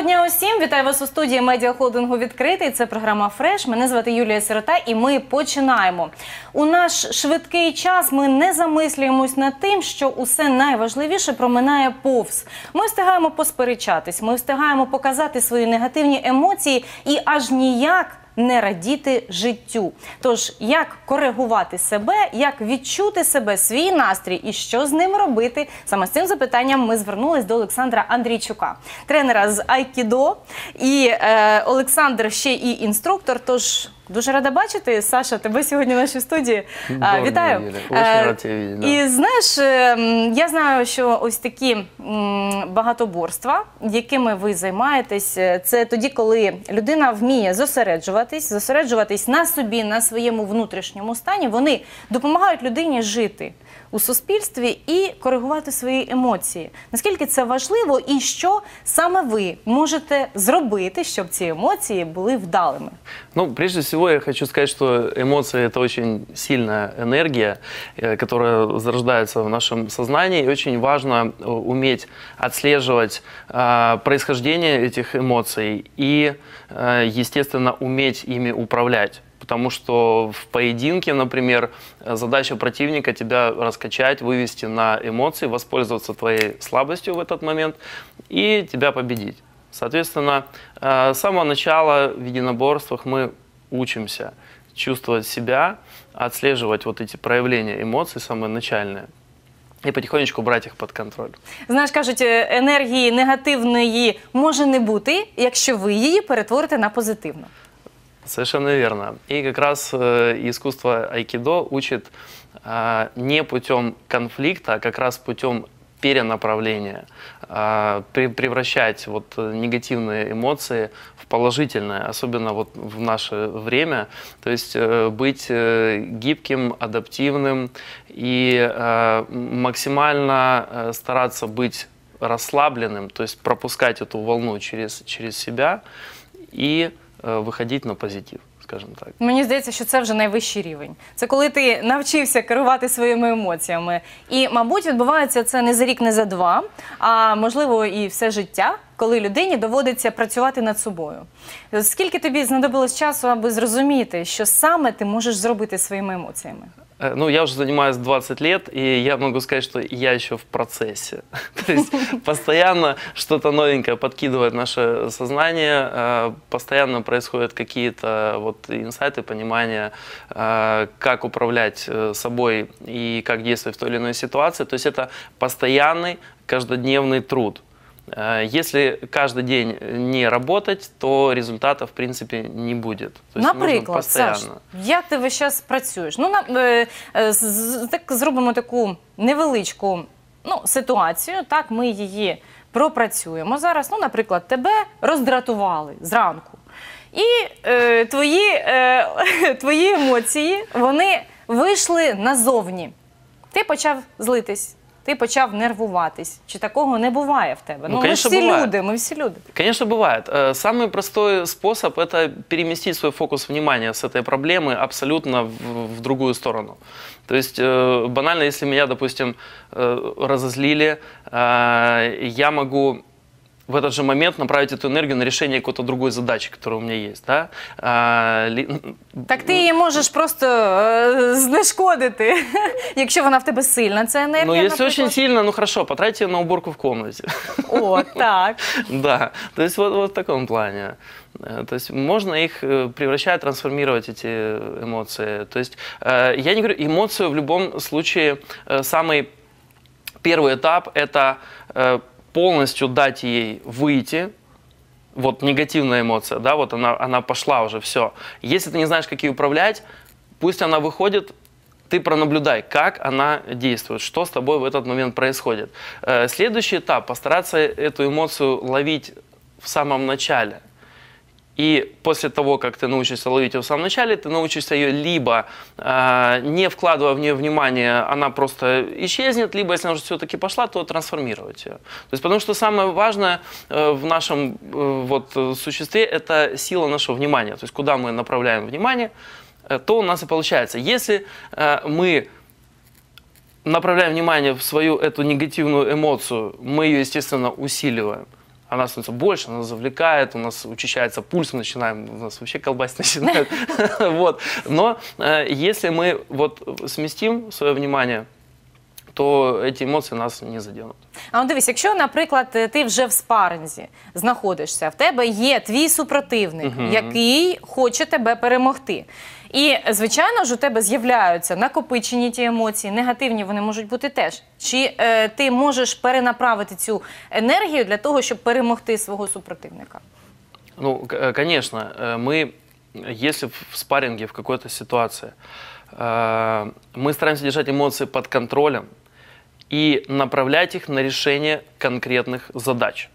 Доброго дня усім! Вітаю вас у студії медіахолдингу відкритий. Це програма Фреш. Мене звати Юлія Сирота, і ми починаємо. У наш швидкий час ми не замислюємось над тим, що усе найважливіше проминає повз. Ми встигаємо посперечатись, ми встигаємо показати свої негативні емоції і аж ніяк. Не радіти життю. Тож, як коригувати себе, як відчути себе, свій настрій і що з ним робити? Саме з цим запитанням ми звернулись до Олександра Андрійчука, тренера з Айкідо. І е, Олександр ще і інструктор. Тож дуже рада бачити. Саша, тебе сьогодні в нашій студії. А, Вітаю. Очень рад тебя видеть, да. І знаєш, е, я знаю, що ось такі багатоборства, якими ви займаєтесь, е, це тоді, коли людина вміє зосереджуватись, зосереджуватись на собі, на своєму внутрішньому стані. Вони допомагають людині жити у суспільстві і коригувати свої емоції. Наскільки це важливо, і що саме ви можете зробити, щоб ці емоції були вдалими? Ну, прежде всего, я хочу сказать, что эмоции – это очень сильная энергия, э, которая зарождается в нашем сознании. И очень важно э, уметь отслеживать э, происхождение этих эмоций и, э, естественно, уметь ими управлять. Потому что в поединке, например, задача противника тебя раскачать, вывести на эмоции, воспользоваться твоей слабостью в этот момент и тебя победить. Соответственно, э, с самого начала в единоборствах мы учимся чувствовать себя, отслеживать вот эти проявления эмоций, самые начальные, и потихонечку брать их под контроль. Знаєш, кажуть, е, енергії негативної може не бути, якщо ви її перетворите на позитивну. Совершенно верно. И как раз э, искусство айкидо учит э, не путем конфликта, а как раз путем перенаправления, э, пре- превращать вот э, негативные эмоции в положительные, особенно вот в наше время. То есть э, быть э, гибким, адаптивным и э, максимально э, стараться быть расслабленным, то есть пропускать эту волну через, через себя и э, выходить на позитив, скажем так. Мені здається, що це вже найвищий рівень. Це коли ти навчився керувати своїми емоціями. І, мабуть, відбувається це не за рік, не за два, а можливо і все життя, коли людині доводиться працювати над собою. Скільки тобі знадобилось часу, аби зрозуміти, що саме ти можеш зробити своїми емоціями? Э, Ну, я уже занимаюсь 20 лет, и я могу сказать, что я еще в процессе. То есть постоянно что-то новенькое подкидывает наше сознание, э, постоянно происходят какие-то вот инсайты, понимания, э, как управлять э, собой и как действовать в той или иной ситуации. То есть это постоянный каждодневный труд. Э, Если каждый день не работать, то результата, в принципе, не будет. То есть нужно Наприклад, Саш, як ти весь час працюєш? Ну, на, е, е, з- так зробимо таку невеличку ну, ситуацію. Так, ми її пропрацюємо зараз. Ну, наприклад, тебе роздратували зранку. І е, твої, е, твої емоції вони вийшли назовні. Ти почав злитись, ти почав нервуватись. Чи такого не буває в тебе? Ну, ми конечно, всі буває. люди, ми всі люди. Конечно, бывает. Э, Самый простой способ – это переместить свой фокус внимания с этой проблемы абсолютно в, в другую сторону. То есть э, банально, если меня, допустим, э, разозлили, э, я могу в этот же момент направить эту энергию на решение какой-то другой задачи, которая у меня есть. Да? А, ли- Так ти її можеш просто е, знешкодити, якщо вона в тебе сильна. Це енергія. Ну, если наприклад. очень сильно, ну хорошо, потратьте на уборку в комнате. О, так. Да, то есть вот, вот в таком плане. Э, То есть можно их э, превращать, трансформировать эти эмоции. То есть э, я не говорю, эмоцию в любом случае э, самый первый этап это э, полностью дать ей выйти, вот негативная эмоция, да, вот она, она пошла уже, все. Если ты не знаешь, как ей управлять, пусть она выходит, ты пронаблюдай, как она действует, что с тобой в этот момент происходит. Э, Следующий этап – постараться эту эмоцию ловить в самом начале. И после того, как ты научишься ловить ее в самом начале, ты научишься ее либо, э, не вкладывая в нее внимание, она просто исчезнет, либо, если она уже все-таки пошла, то трансформировать ее. То есть, потому что самое важное э, в нашем э, вот, существе – это сила нашего внимания. То есть, куда мы направляем внимание, э, то у нас и получается. Если э, мы направляем внимание в свою эту негативную эмоцию, мы ее, естественно, усиливаем. Она становится больше, она завлекает, у нас учащается пульс, мы начинаем, у нас вообще колбасить начинает. Вот. Но э, если мы вот сместим свое внимание, то эти эмоции нас не заденут. А от дивись, якщо, наприклад, ти вже в спаринзі знаходишся, в тебе є твій супротивник, який хоче тебе перемогти. І, звичайно ж, у тебе з'являються накопичені ті емоції, негативні вони можуть бути теж. Чи е, ти можеш перенаправити цю енергію для того, щоб перемогти свого супротивника? Ну, к- э, конечно, э, мы, если в в спарринге в какой-то ситуации, э, мы стараемся держать эмоции под контролем и направлять их на решение конкретных задач.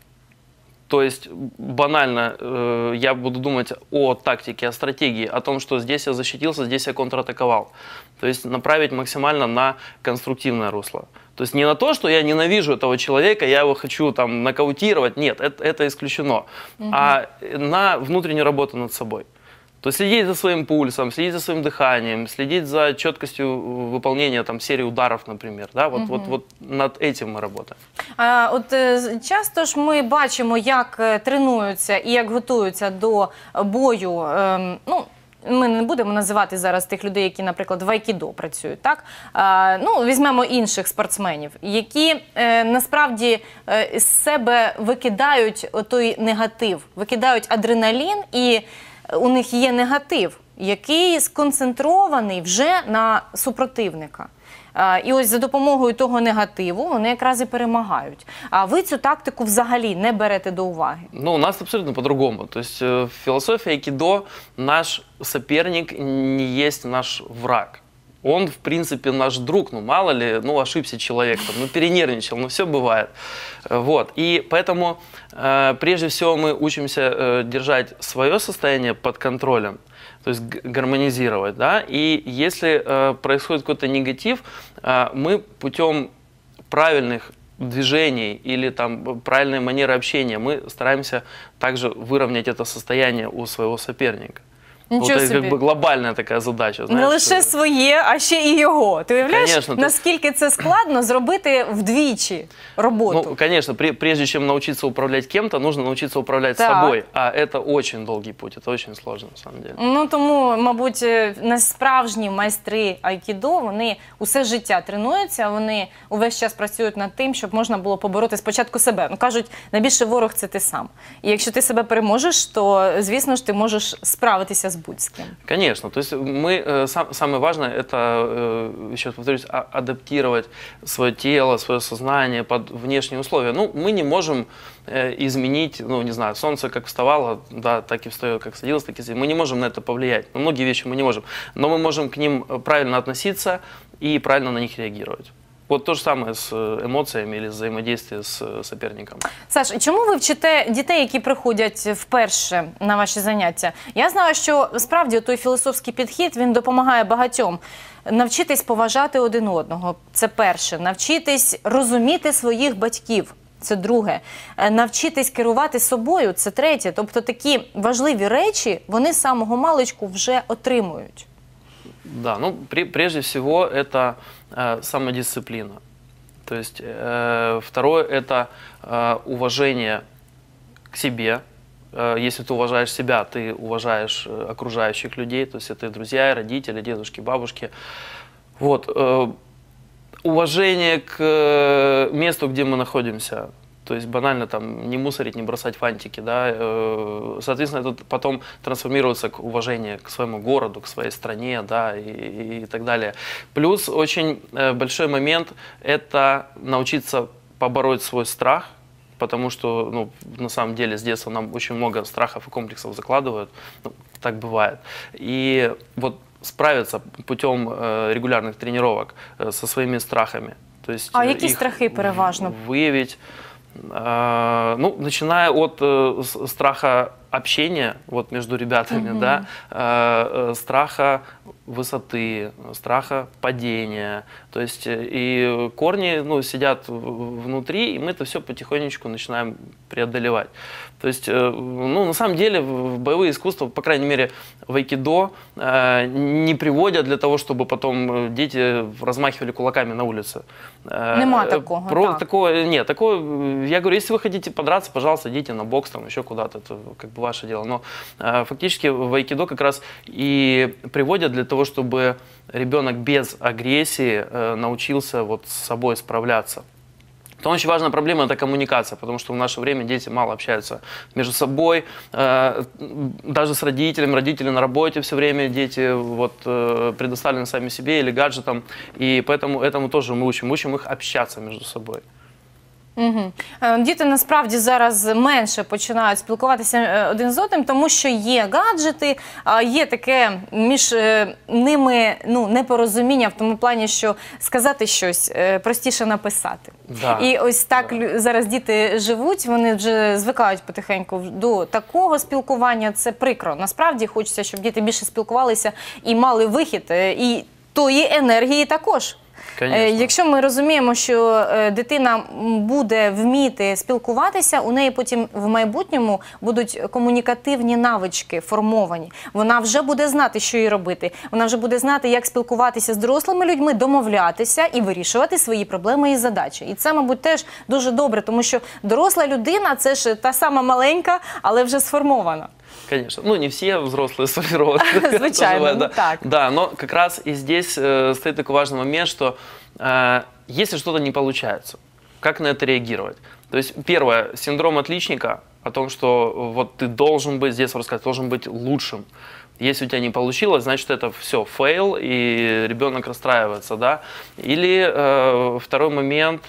То есть банально э, я буду думать о тактике, о стратегии, о том, что здесь я защитился, здесь я контратаковал. То есть направить максимально на конструктивное русло. То есть не на то, что я ненавижу этого человека, я его хочу там нокаутировать. Нет, это, это исключено. А на внутреннюю работу над собой. То есть следить за своим пульсом, следить за своим дыханием, следить за четкостью э, выполнения там серии ударов, например. Да? Вот, вот, вот над этим мы работаем. А, от е, з- часто ж ми бачимо, як е, тренуються і як готуються до бою. ем, ну, ми не будемо називати зараз тих людей, які, наприклад, в айкідо працюють. Так а, ну візьмемо інших спортсменів, які е, насправді е, з себе викидають той негатив, викидають адреналін, і у них є негатив, який сконцентрований вже на супротивника. І ось за допомогою того негативу вони якраз і перемагають. А ви цю тактику взагалі не берете до уваги. Ну, у нас абсолютно по-другому. Тобто філософія в философии айкидо наш соперник не є наш враг. Он, в принципе, наш друг. Ну, мало ли, ну, ошибся человек, там, ну, перенервничал, ну, все бывает. Э, Вот. И поэтому, э, прежде всего, мы учимся э, держать свое состояние под контролем, то есть гармонизировать, да. И если э, происходит какой-то негатив, э, мы путем правильных движений или там б- правильной манеры общения, мы стараемся также выровнять это состояние у своего соперника. Ничего вот это себе. как бы глобальная такая задача. Не знаешь, лише э, своє, а ще і його. Ти уявляєш, Конечно, то- наскільки це складно зробити вдвічі роботу? Ну, конечно, пре- прежде чем научиться управлять кем-то, нужно научиться управлять Так. собой. А это очень долгий путь, это очень сложно на самом деле. Ну тому, мабуть, е, несправжні майстри айкідо вони усе життя тренуються. Вони увесь час працюють над тим, щоб можна було побороти спочатку себе. Ну кажуть, найбільший ворог це ти сам. І якщо ти себе переможеш, то звісно ж ти можеш справитися з будь-ким. Конечно, то есть мы, э, сам- самое важное, это, э, еще раз повторюсь, а- адаптировать свое тело, свое сознание под внешние условия. Ну, мы не можем э, изменить, ну, не знаю, солнце как вставало, да, так и встает, как садилось, так и садилось. Мы не можем на это повлиять. На многие вещи мы не можем. Но мы можем к ним правильно относиться и правильно на них реагировать. Вот то же самое с э, эмоциями или взаимодействием с э, соперником. Саш, і чому ви вчите дітей, які приходять вперше на ваші заняття? Я знаю, що справді той філософський підхід він допомагає багатьом. Навчитись поважати один одного. Це перше. Навчитись розуміти своїх батьків. Це друге. Е, Навчитись керувати собою. Це третє. Тобто такі важливі речі вони з самого маличку вже отримують. Да, ну пре- прежде всего это э, самодисциплина. То есть э, второе это э, уважение к себе. Э, если ты уважаешь себя, ты уважаешь э, окружающих людей, то есть это и друзья, и родители, дедушки, бабушки. Вот. уважение к месту, где мы находимся. То есть банально там не мусорить, не бросать фантики, да. э, Соответственно, это потом трансформируется к уважению к своему городу, к своей стране, да, и, и так далее. Плюс очень э, большой момент – это научиться побороть свой страх, потому что, ну, на самом деле, с детства нам очень много страхов и комплексов закладывают, ну, так бывает. И вот справиться путем э, регулярных тренировок со своими страхами. То есть, А які их страхи переважно? Выявить. Э, ну, начиная от э, страха общения вот между ребятами, да, э, страха высоты, страха падения. То есть и корни ну, сидят внутри, и мы это все потихонечку начинаем преодолевать. То есть, э, ну, на самом деле, боевые искусства, по крайней мере, в айкидо, э, не приводят для того, чтобы потом э, дети размахивали кулаками на улице. Нема такого, Про так. такого нет. Такое, я говорю, если вы хотите подраться, пожалуйста, идите на бокс, там еще куда-то, это как бы ваше дело. Но фактически в айкидо как раз и приводят для того, чтобы ребенок без агрессии научился вот с собой справляться. Потом очень важная проблема – это коммуникация, потому что в наше время дети мало общаются между собой, э, даже с родителями, родители на работе все время, дети вот, э, предоставлены сами себе или гаджетам, и поэтому этому тоже мы учим, мы учим их общаться между собой. Угу. Діти насправді зараз менше починають спілкуватися е, один з одним, тому що є гаджети, є таке між е, ними ну, непорозуміння в тому плані, що сказати щось простіше написати. Да. І ось так лю- зараз діти живуть, вони вже звикають потихеньку до такого спілкування. Це прикро. Насправді хочеться, щоб діти більше спілкувалися і мали вихід, і тої енергії також. Е, Якщо ми розуміємо, що е, дитина буде вміти спілкуватися, у неї потім в майбутньому будуть комунікативні навички формовані. Вона вже буде знати, що їй робити. Вона вже буде знати, як спілкуватися з дорослими людьми, домовлятися і вирішувати свої проблеми і задачі. І це, мабуть, теж дуже добре, тому що доросла людина це ж та сама маленька, але вже сформована. Конечно. Ну, не все взрослые сформированы. Звичайно, Тоже, ну да. так. Да, но как раз и здесь э, стоит такой важный момент, что э, если что-то не получается, как на это реагировать? То есть, первое, синдром отличника о том, что э, вот ты должен быть, здесь рассказать, должен быть лучшим. Если у тебя не получилось, значит это все fail, и ребенок расстраивается, да. Или э, второй момент,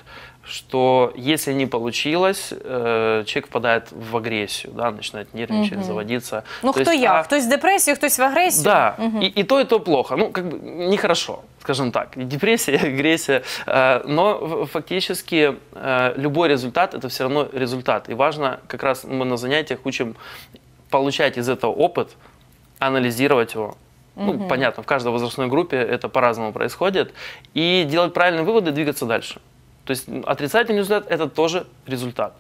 что если не получилось, э, человек впадает в агрессию, да, начинает нервничать, заводиться. Ну То хто есть, як? а- Хтось в депресію, хтось в агресію. да, и, и то, и то плохо. Ну, как бы нехорошо, скажем так. И депрессия, и агрессия. Э, Но фактически э, любой результат это все равно результат. И важно, как раз мы на занятиях учим получать из этого опыт, анализировать его. Ну, понятно, в каждой возрастной группе это по-разному происходит. И делать правильные выводы, двигаться дальше. То есть м, отрицательный результат это тоже результат.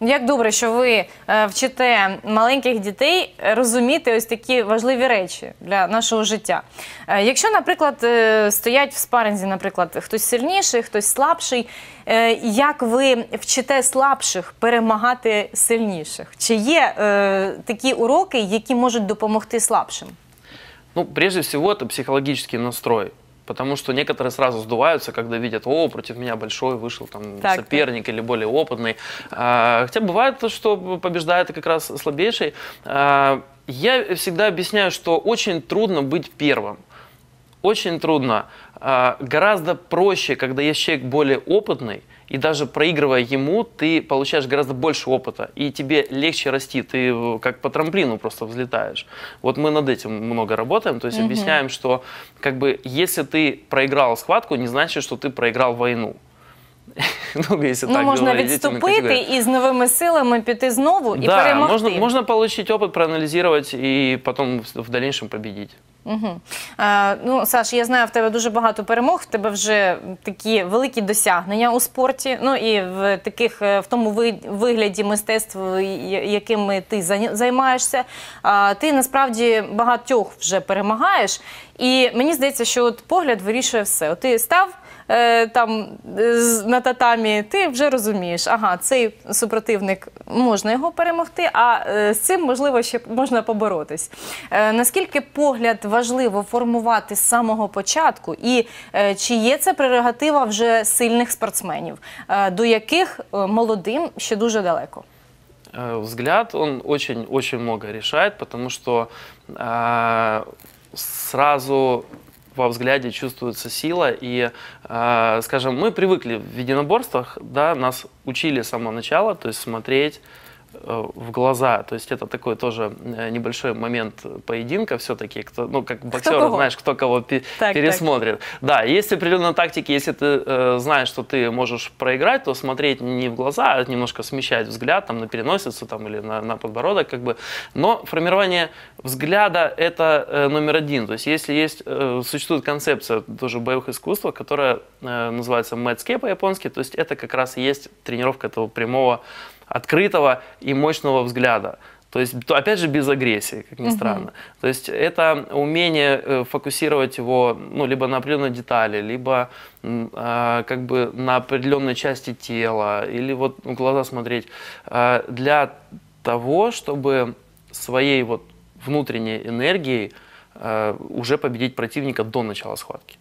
Як добре, що ви е, вчите маленьких дітей розуміти ось такі важливі речі для нашого життя. Е, Якщо, наприклад, е, стоять в спаринзі, наприклад, хтось сильніший, хтось слабший, е, як ви вчите слабших перемагати сильніших? Чи є е, такі уроки, які можуть допомогти слабшим? Ну, прежде всего, это психологический настрой. Потому что некоторые сразу сдуваются, когда видят, о, против меня большой вышел там Так, соперник или более опытный. А, хотя бывает то, что побеждает как раз слабейший. А, я всегда объясняю, что очень трудно быть первым. Очень трудно. А, гораздо проще, когда есть человек более опытный, и даже проигрывая ему, ты получаешь гораздо больше опыта, и тебе легче расти, ты э, как по трамплину просто взлетаешь. Вот мы над этим много работаем, то есть объясняем, что как бы если ты проиграл схватку, не значит, что ты проиграл войну. Ну, если ну, так можна говорить, детям на відступити категории. і з новими силами піти знову і Да, перемогти. можно, можно получить опыт, проанализировать и потом в- в дальнейшем победить. Угу. Е, ну, Саш, я знаю, в тебе дуже багато перемог, в тебе вже такі великі досягнення у спорті. Ну і в таких е, в тому вигляді мистецтв, якими яким ти займаєшся. Е, ти насправді багатьох вже перемагаєш. І мені здається, що от погляд вирішує все. От ти став. Е, Там е, на татамі ти вже розумієш, ага, цей супротивник можна його перемогти, а е, з цим можливо ще можна поборотись. Наскільки погляд важливо формувати з самого початку, і чи є це прерогатива вже сильних спортсменів, до яких молодим ще дуже далеко? Взгляд, он очень-очень много решает, потому что э, сразу во взгляде чувствуется сила. И, э, скажем, мы привыкли в единоборствах, да, нас учили с самого начала, то есть смотреть, в глаза. То есть это такой тоже э, небольшой момент поединка все-таки. Кто, ну, как боксер, знаешь, кто кого пе- так. пересмотрит. Да, есть определенные тактики, если ты э, знаешь, что ты можешь проиграть, то смотреть не в глаза, а немножко смещать взгляд там, на переносицу там, или на, на подбородок. Как бы. Но формирование взгляда – это э, номер один. То есть если есть, э, существует концепция тоже боевых искусств, которая э, называется мэтске по-японски, то есть это как раз и есть тренировка этого прямого, открытого и мощного взгляда. То есть, опять же, без агрессии, как ни странно. То есть это умение э, фокусировать его, ну, либо на определенной детали, либо а, как бы на определенной части тела, или вот в глаза смотреть, а, для того, чтобы своей вот внутренней энергией а, уже победить противника до начала схватки.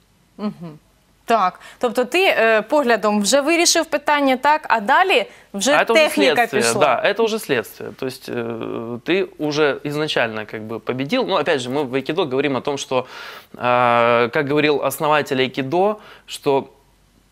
Так, тобто ти е, поглядом вже вирішив питання, так, а далі вже А это уже техніка следствие, пішла. да, это уже следствие. То есть э, ты уже изначально как бы победил. Но опять же, мы в айкидо говорим о том, что, э, как говорил основатель айкидо, что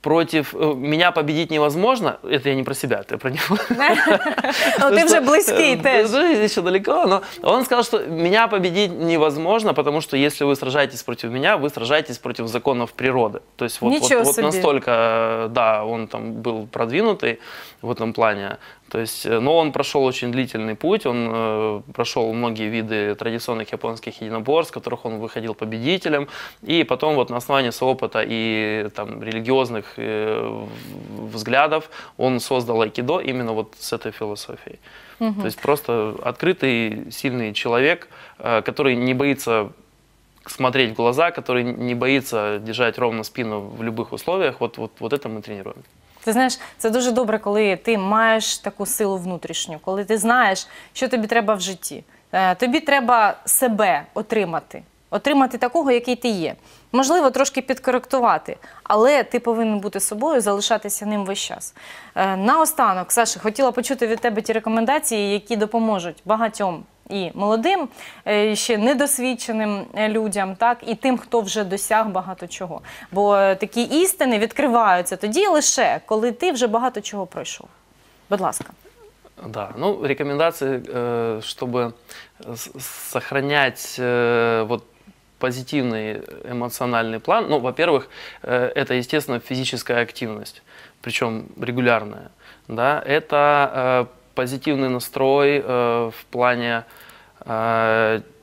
против э, меня победить невозможно. Это я не про себя, это про него. Ну, ти вже близький Э, да, Еще далеко, но он сказал, что меня победить невозможно, потому что если вы сражаетесь против меня, вы сражаетесь против законов природы. То есть вот, вот, вот настолько, э, да, он там был продвинутый в этом плане. То есть, но он прошел очень длительный путь, он э, прошел многие виды традиционных японских единоборств, в которых он выходил победителем, и потом вот на основании своего опыта и там религиозных э, в- взглядов он создал айкидо именно вот с этой философией. То есть просто открытый, сильный человек, э, который не боится смотреть в глаза, который не боится держать ровно спину в любых условиях. Вот, вот, вот это мы тренируем. Ти знаєш, це дуже добре, коли ти маєш таку силу внутрішню, коли ти знаєш, що тобі треба в житті. Е, Тобі треба себе отримати, отримати такого, який ти є. Можливо, трошки підкоректувати, але ти повинен бути собою, залишатися ним весь час. Е, Наостанок, Саша, хотіла почути від тебе ті рекомендації, які допоможуть багатьом і молодим, е, ще недосвідченим е, людям, так і тим, хто вже досяг багато чого. Бо е, такі істини відкриваються тоді лише, коли ти вже багато чого пройшов. Будь ласка. Да, ну, рекомендации, э, чтобы с- сохранять э, вот позитивный эмоциональный план. Ну, во-первых, э, это, естественно, физическая активность, причем регулярная. Да? Это э, позитивный настрой э, в плане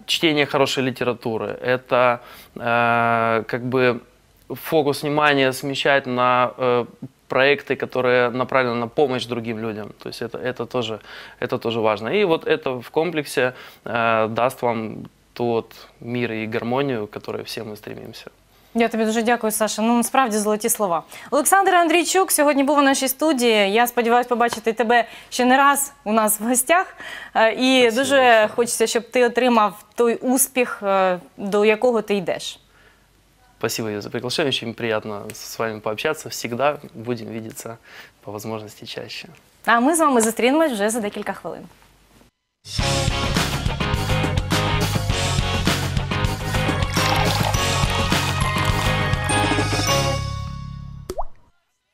чтения хорошей литературы. Это как бы фокус внимания смещать на проекты, которые направлены на помощь другим людям. То есть это, это, тоже, это тоже важно. И вот это в комплексе э, даст вам тот мир и гармонию, к которой все мы стремимся. Я тобі дуже дякую, Саша. Ну насправді золоті слова. Олександр Андрійчук сьогодні був у нашій студії. Я сподіваюся побачити тебе ще не раз у нас в гостях. Е, І Спасибо дуже хочеться, щоб ти отримав той успіх, е, до якого ти йдеш. Спасибо за приглашение. Очень приятно с вами пообщаться. Всегда будем видеться по возможности чаще. А ми з вами зустрінемось вже за декілька хвилин.